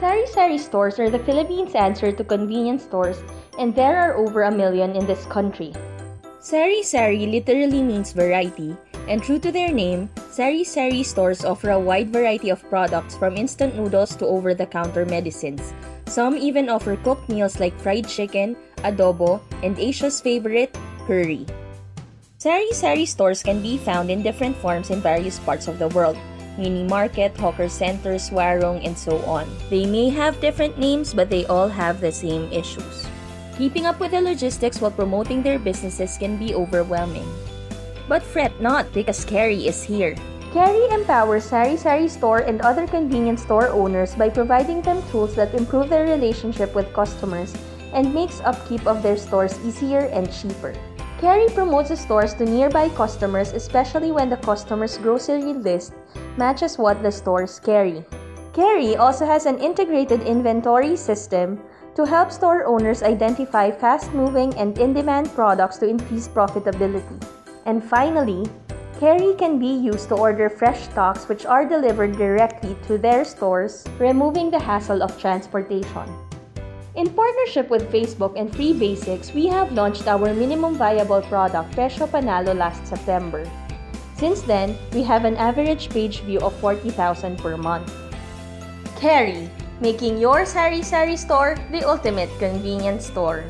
Sari Sari stores are the Philippines' answer to convenience stores, and there are over a million in this country. Sari Sari literally means variety, and true to their name, Sari Sari stores offer a wide variety of products from instant noodles to over the counter medicines. Some even offer cooked meals like fried chicken, adobo, and Asia's favorite, curry. Sari Sari stores can be found in different forms in various parts of the world mini market, hawker centers, warung, and so on. They may have different names, but they all have the same issues. Keeping up with the logistics while promoting their businesses can be overwhelming. But fret not because Keri is here. Keri empowers Sari Sari store and other convenience store owners by providing them tools that improve their relationship with customers and makes upkeep of their stores easier and cheaper. Keri promotes stores to nearby customers, especially when the customer's grocery list matches what the stores carry. Keri also has an integrated inventory system to help store owners identify fast moving and in demand products to increase profitability. And finally, Keri can be used to order fresh stocks which are delivered directly to their stores, removing the hassle of transportation. In partnership with Facebook and Free Basics, we have launched our minimum viable product, Presyo Panalo, last September. Since then, we have an average page view of 40,000 per month. Carry, making your Sari Sari store the ultimate convenience store.